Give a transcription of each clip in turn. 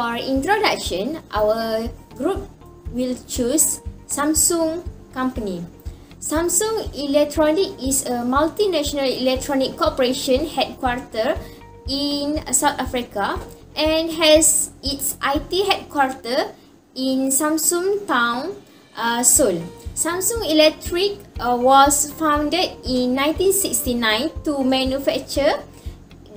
For introduction, our group will choose Samsung company. Samsung Electronic is a multinational electronic corporation headquartered in South Africa and has its IT headquarters in Samsung Town, uh, Seoul. Samsung Electric uh, was founded in 1969 to manufacture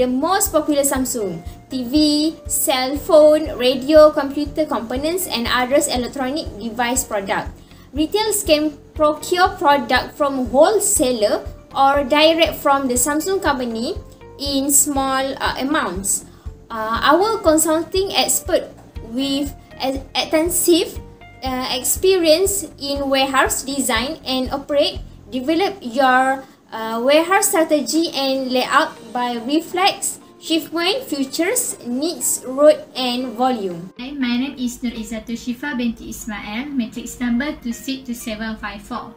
the most popular Samsung TV, cell phone, radio, computer components and others electronic device product. Retailers can procure product from wholesaler or direct from the Samsung company in small uh, amounts. Uh, our consulting expert with extensive uh, experience in warehouse design and operate develop your uh, warehouse strategy and layout by reflex shipment futures needs road and volume Hi, my name is Nur Izzatu Shifa binti Ismail matrix number 262754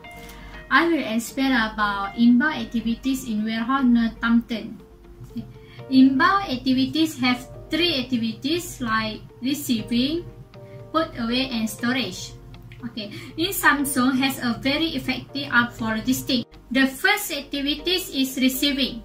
I will explain about inbound activities in warehouse Northampton Inbound activities have three activities like receiving, put away and storage. Okay, in Samsung has a very effective app for logistics. The first activities is receiving.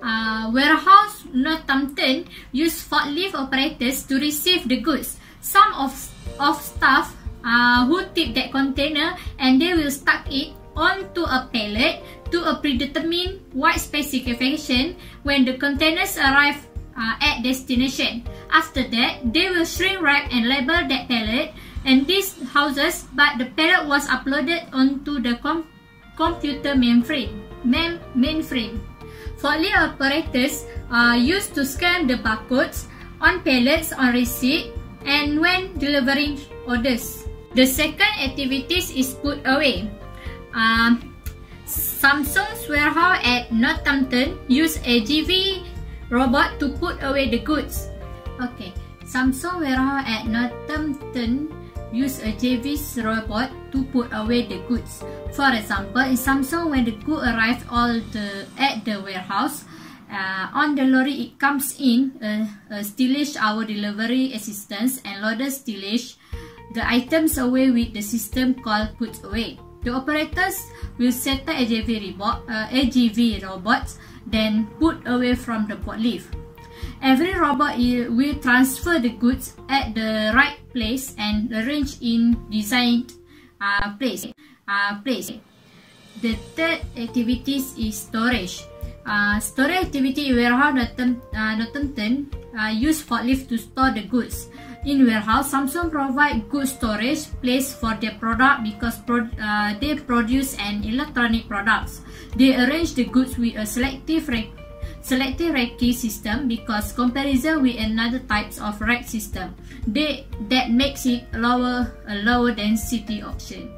Uh, warehouse Northampton use forklift operators to receive the goods. Some of of staff uh, who tip that container and they will stack it onto a pallet to a predetermined white specification when the containers arrive uh, at destination. After that, they will shrink wrap and label that pallet and these houses but the pallet was uploaded onto the com computer mainframe. Main mainframe. Foley operators are used to scan the barcodes on pallets on receipt and when delivering orders. The second activities is put away. Um, Samsung's warehouse at Northampton use AGV robot to put away the goods. Okay, Samsung warehouse at Northampton use a JV's robot to put away the goods. For example, in Samsung, when the good arrive all the at the warehouse, uh, on the lorry it comes in uh, a stillage our delivery assistance and loader stillage the items away with the system called put away. The operators will set the AGV robot, uh, AGV robots, then put away from the forklift. Every robot will transfer the goods at the right place and arrange in designed uh, place. Uh, place. The third activities is storage. Uh, storage activity in warehouse Northampton uh, uh, use forklift to store the goods. In warehouse, Samsung provide good storage place for their product because pro uh, they produce an electronic products. They arrange the goods with a selective selective racking system because comparison with another types of rack system. They that makes it lower a lower density option.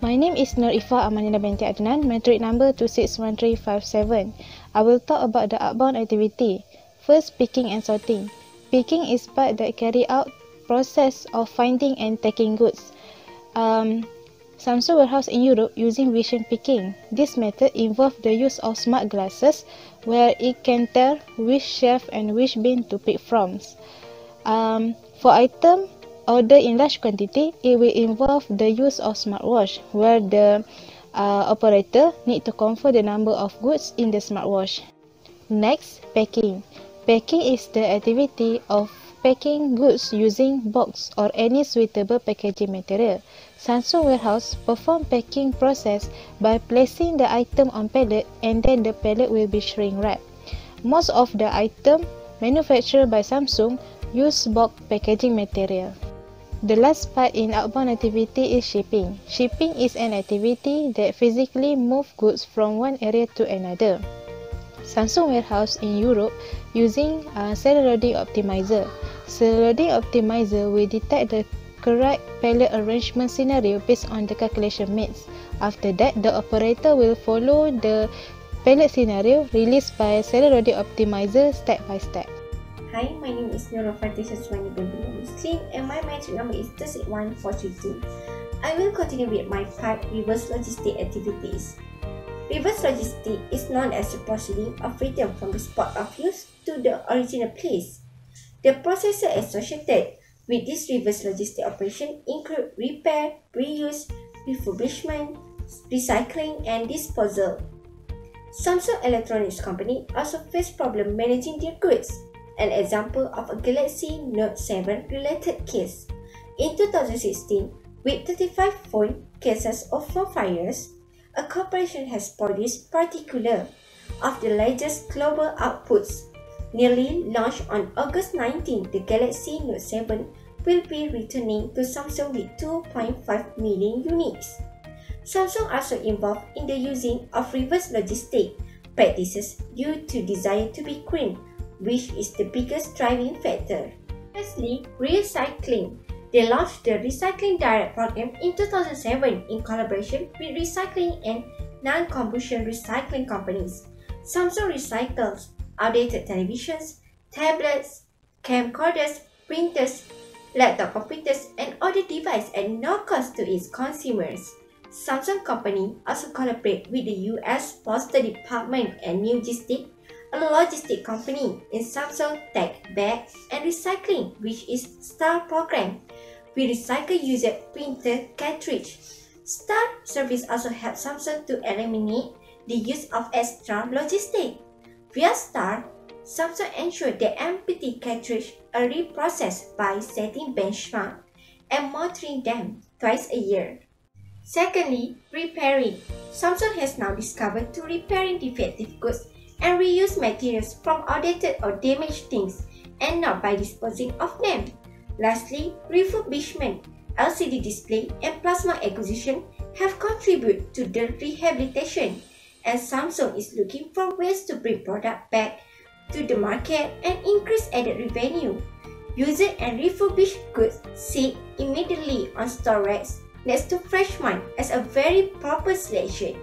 My name is Nur Ifa Amanina binti Adnan, metric number 261357. I will talk about the outbound activity. First, picking and sorting. Picking is part that carry out process of finding and taking goods. Um, Samsung warehouse in Europe using vision picking. This method involves the use of smart glasses where it can tell which shelf and which bin to pick from. Um, for item order in large quantity, it will involve the use of smartwatch where the uh, operator need to confirm the number of goods in the smartwatch. Next, packing. Packing is the activity of packing goods using box or any suitable packaging material. Samsung Warehouse perform packing process by placing the item on pallet and then the pallet will be shrink wrapped. Most of the item manufactured by Samsung use box packaging material. The last part in outbound activity is shipping. Shipping is an activity that physically move goods from one area to another. Samsung Warehouse in Europe using a seller optimizer. Loading optimizer will detect the correct pallet arrangement scenario based on the calculation made. After that, the operator will follow the pallet scenario released by seller optimizer step by step. Hi, my name is Nurul Fatih bin Muslim and my metric number is 31432. I will continue with my part reverse logistic activities. Reverse logistic is known as the proceeding of return from the spot of use to the original place. The processes associated with this reverse logistic operation include repair, reuse, refurbishment, recycling and disposal. Samsung Electronics Company also faced problem managing their goods. An example of a Galaxy Note 7 related case. In 2016, with 35 phone cases of four fires, a corporation has produced particular of the largest global outputs. Nearly launched on August 19, the Galaxy Note 7 will be returning to Samsung with 2.5 million units. Samsung also involved in the using of reverse logistic practices due to desire to be green, which is the biggest driving factor. Firstly, recycling. They launched the Recycling Direct program in 2007 in collaboration with recycling and non-combustion recycling companies. Samsung recycles outdated televisions, tablets, camcorders, printers, laptop computers, and other devices at no cost to its consumers. Samsung Company also collaborate with the U.S. Postal Department and Nugistic, a logistic company in Samsung Tech Bag and Recycling, which is STAR program. We recycle user printer cartridge. STAR service also helps Samsung to eliminate the use of extra logistic. Via STAR, Samsung ensured the empty cartridge are reprocessed by setting benchmark and monitoring them twice a year. Secondly, repairing. Samsung has now discovered to repairing defective goods and reuse materials from outdated or damaged things and not by disposing of them. Lastly, refurbishment. LCD display and plasma acquisition have contributed to the rehabilitation and Samsung is looking for ways to bring product back to the market and increase added revenue. User and refurbished goods sit immediately on store racks next to fresh one as a very proper selection.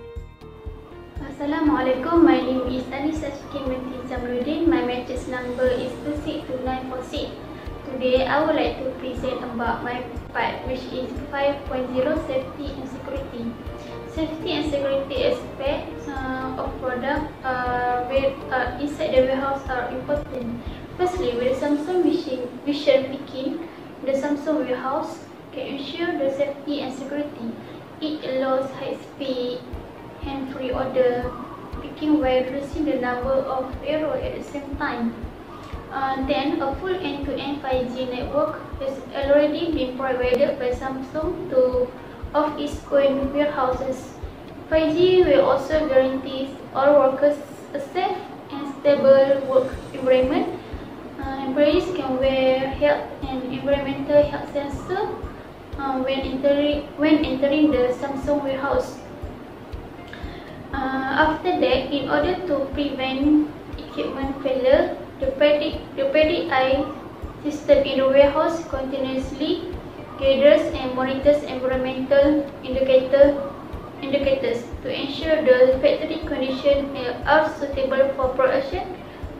Assalamualaikum, my name is Anissa Shikin binti Zamrudin. My matrix number is 262946. Today, I would like to present about my part which is 5.0 safety and security safety and security aspects uh, of product uh, with, uh, inside the warehouse are important. Firstly, with Samsung Vision, Vision Picking, the Samsung warehouse can ensure the safety and security. It allows high speed, hand-free order picking while reducing the number of errors at the same time. Uh, then, a full end-to-end -end 5G network has already been provided by Samsung to of its own warehouses. 5G will also guarantee all workers a safe and stable work environment. Uh, employees can wear health and environmental health sensor uh, when entering when entering the Samsung warehouse. Uh, after that, in order to prevent equipment failure, the predict system in the warehouse continuously gathers and monitors environmental indicator, indicators to ensure the factory conditions are suitable for production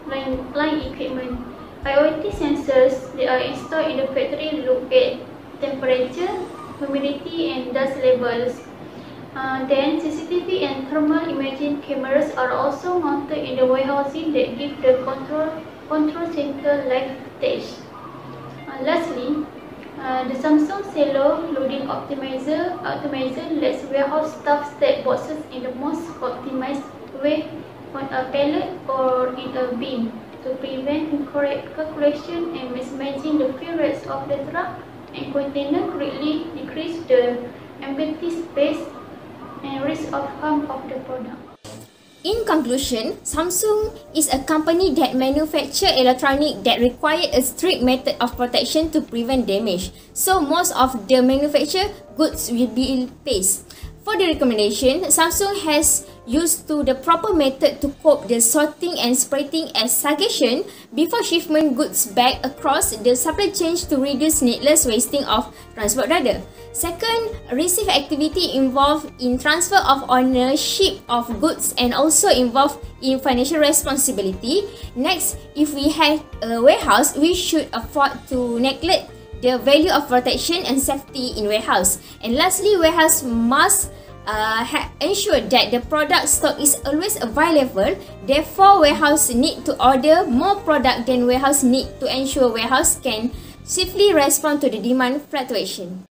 line, line equipment. IoT sensors that are installed in the factory look at temperature, humidity and dust levels. Uh, then CCTV and thermal imaging cameras are also mounted in the warehousing that give the control control center live footage. Uh, lastly, Uh, the Samsung Cello Loading Optimizer Optimizer lets warehouse staff stack boxes in the most optimized way on a pallet or in a bin to prevent incorrect calculation and mismatching the fill rates of the truck and container greatly decrease the empty space and risk of harm of the product. In conclusion, Samsung is a company that manufacture electronic that require a strict method of protection to prevent damage. So most of the manufactured goods will be replaced. For the recommendation, Samsung has used to the proper method to cope the sorting and spreading as suggestion before shipment goods back across the supply chain to reduce needless wasting of transport rider. Second, receive activity involved in transfer of ownership of goods and also involved in financial responsibility. Next, if we have a warehouse, we should afford to neglect the value of protection and safety in warehouse. And lastly, warehouse must uh, ensure that the product stock is always available. Therefore, warehouse need to order more product than warehouse need to ensure warehouse can swiftly respond to the demand fluctuation.